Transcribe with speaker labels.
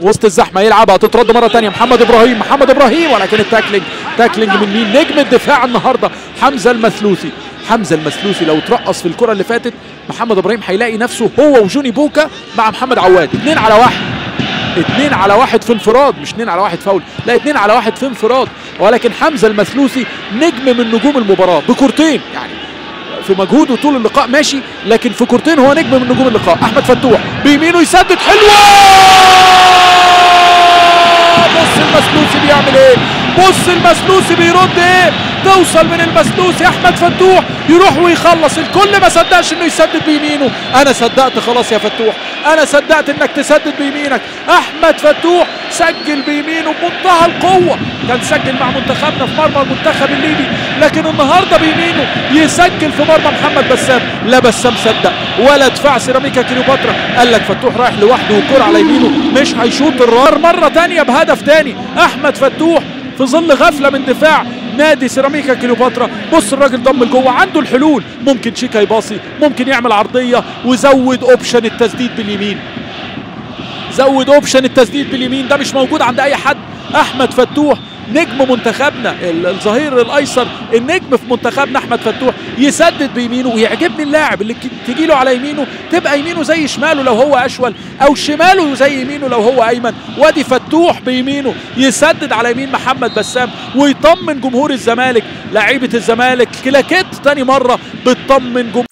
Speaker 1: وسط الزحمة يلعبها تترد مرة ثانية محمد إبراهيم محمد إبراهيم ولكن ال tackling tackling من مين؟ نجم الدفاع النهارده حمزة المثلوثي. حمزة المثلوثي لو ترقص في الكرة اللي فاتت محمد إبراهيم هيلاقي نفسه هو وجوني بوكا مع محمد عواد. اثنين على واحد. اثنين على واحد في انفراد مش اثنين على واحد فاول. لا اثنين على واحد في انفراد. ولكن حمزة المثلوثي نجم من نجوم المباراة بكورتين. يعني في مجهوده طول اللقاء ماشي لكن في كورتين هو نجم من نجوم اللقاء. أحمد فتوح بيمينه يسدد حلوة! بيعمل إيه؟ بص المسلوسي بيرد. إيه توصل من المسلوسي أحمد فتوح يروح ويخلص. الكل ما صدقش إنه يسدد بيمينه. أنا صدقت خلاص يا فتوح. أنا صدقت إنك تسدد بيمينك. أحمد فتوح سجل بيمينه بمنتهى القوة. كان سجل مع منتخبنا في مرمى المنتخب الليبي. لكن النهارده بيمينه يسجل في مرمى محمد بسام. لا بسام صدق. ولا دفاع سيراميكا كليوباترا. قال لك فتوح رايح لوحده والكره على يمينه. مش هيشوط الرار مرة تانية بهدف تاني. أحمد فتوح في ظل غفلة من دفاع نادي سيراميكا كليوباترا. بص الراجل ضم لجوه عنده الحلول. ممكن شيكا يباصي ممكن يعمل عرضية. وزود أوبشن التسديد باليمين. زود أوبشن التسديد باليمين. ده مش موجود عند أي حد. أحمد فتوح نجم منتخبنا ال- الظهير الأيسر النجم في منتخبنا أحمد فتوح يسدد بيمينه ويعجبني اللاعب اللي تجي له على يمينه تبقى يمينه زي شماله لو هو أشول أو شماله زي يمينه لو هو أيمن. وأدي فتوح بيمينه يسدد على يمين محمد بسام ويطمن جمهور الزمالك لعيبة الزمالك كلاكيت تاني مرة بتطمن جمهور